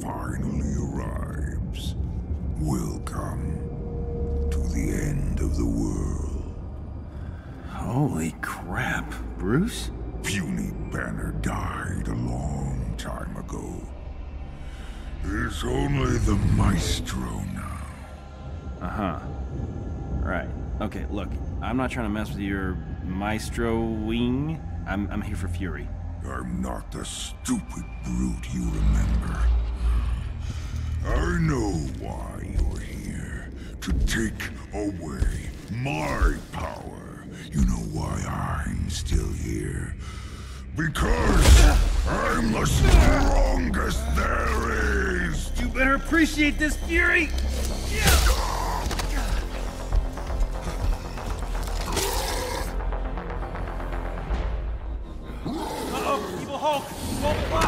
finally arrives. Welcome to the end of the world. Holy crap, Bruce? Puny Banner died a long time ago. It's only the Maestro now. Uh-huh. Right. Okay, look, I'm not trying to mess with your maestro wing. I'm, I'm here for Fury. I'm not the stupid brute you remember. I know why you're here. To take away my power. You know why I'm still here. Because I'm the strongest there is! You better appreciate this, Fury! Uh-oh, Evil Hulk! Whoa,